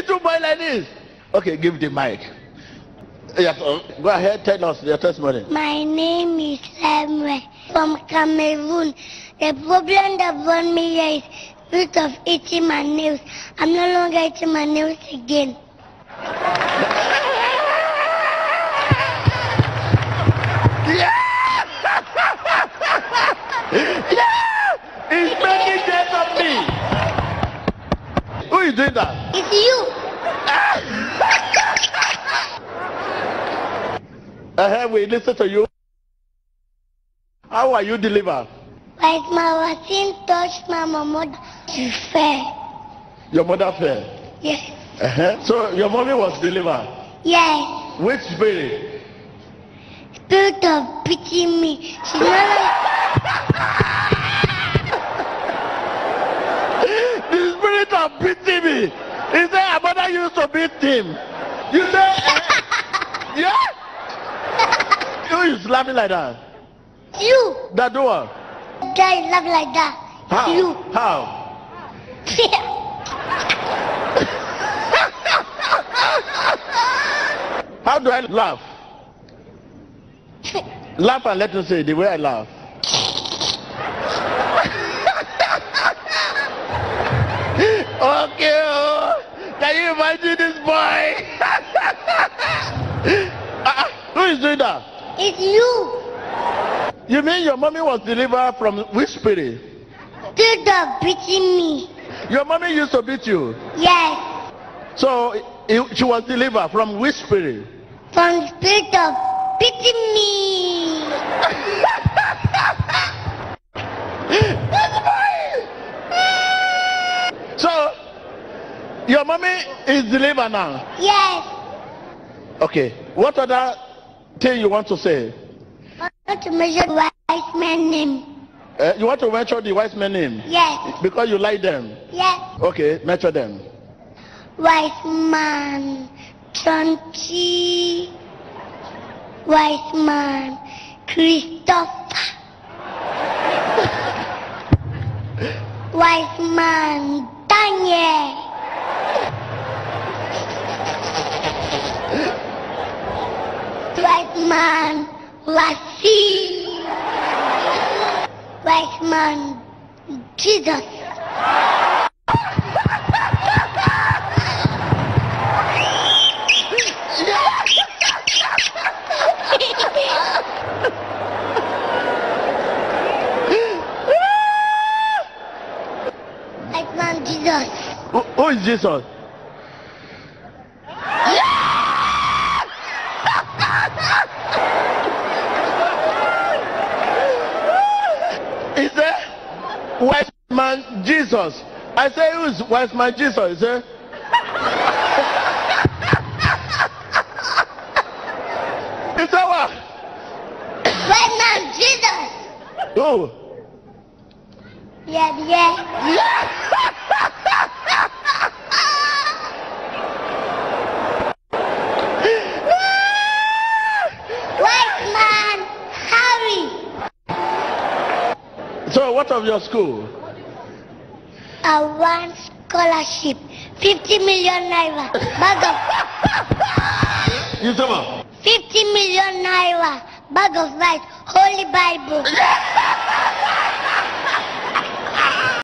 Little boy like this. Okay, give the mic. Yes, uh, go ahead, tell us your testimony. My name is Samuel from Cameroon. The problem that brought me here is spirit of eating my nails. I'm no longer eating my nails again. Yeah! yeah! He's making jest of me. Who is doing that? It's you. Uh, we listen to you. How are you delivered? Like my vaccine touched my mother. She fell. Your mother fell. Yes. Uh-huh. So your mommy was delivered. Yes. Which spirit? Spirit of beating me. She's not like the spirit of beating me. He said, her mother used to beat him. You say, eh? yeah? Who is laughing like that? you. That door. Guy laugh like that. How? You. How? How do I laugh? laugh and let me say the way I laugh. Is doing that? it's you. You mean your mommy was delivered from which spirit? Spirit of beating me. Your mommy used to beat you. Yes. So she was delivered from which spirit? From the spirit of beating me. So your mommy is delivered now. Yes. Okay. What other thing you want to say? I want to measure the wise man name. Uh, you want to mention the wise men name Yes. because you like them. Yes. Okay, mention them. Wise man. Chunky. Wise man. Christopher. Wise man. Daniel. Wise man. Wasi. Man. Jesus. Jesus. Who, who is Jesus? Wise man Jesus. I say, who is wise man Jesus? He said, he said what? Wise man. Jesus. Who? Yeah, yeah. Wise Of your school? I want scholarship. 50 million naira. Bag of You say what? 50 million naira. Bag of rice. Holy Bible.